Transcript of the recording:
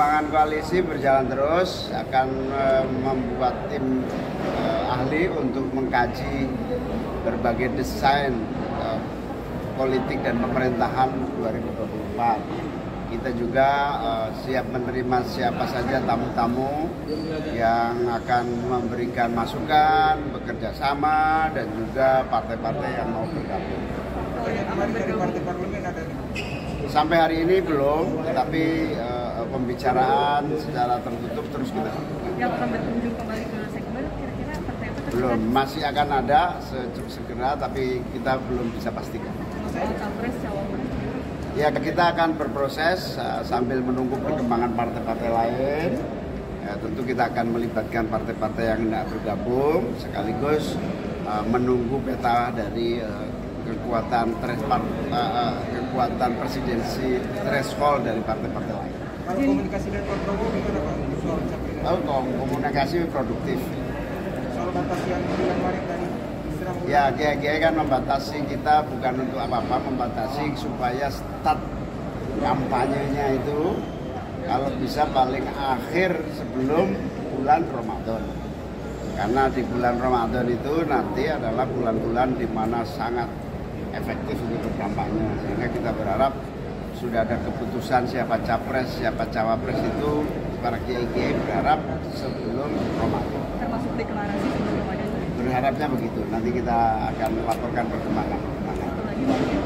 perkembangan koalisi berjalan terus akan eh, membuat tim eh, ahli untuk mengkaji berbagai desain eh, politik dan pemerintahan 2024 kita juga uh, siap menerima siapa saja tamu-tamu yang akan memberikan masukan, bekerja sama, dan juga partai-partai yang mau bergabung. Sampai hari ini belum, tetapi uh, pembicaraan secara tertutup terus kita lakukan. Yang akan berkunjung kembali ke Sekber, kira-kira partai apa? Belum, masih akan ada segera, tapi kita belum bisa pastikan. Soal capres, cawapres. Ya kita akan berproses uh, sambil menunggu perkembangan partai-partai lain. Ya, tentu kita akan melibatkan partai-partai yang tidak bergabung sekaligus uh, menunggu peta dari uh, kekuatan threshold, uh, kekuatan presidensi threshold dari partai-partai lain. Kalau komunikasi dengan Pak Prabowo gimana Pak? Soal capres. Oh, komunikasi produktif. Soal batas yang Maret tadi. Ya, GIA kan membatasi kita bukan untuk apa-apa, membatasi supaya start kampanyenya itu kalau bisa paling akhir sebelum bulan Ramadan. Karena di bulan Ramadan itu nanti adalah bulan-bulan di mana sangat efektif untuk berkampanye. Sehingga kita berharap sudah ada keputusan siapa capres, siapa cawapres itu para kiai-kiai berharap sebelum Ramadan. Termasuk deklarasi sebelum Ramadan. Berharapnya begitu. Nanti kita akan melaporkan perkembangan. Satu lagi mungkin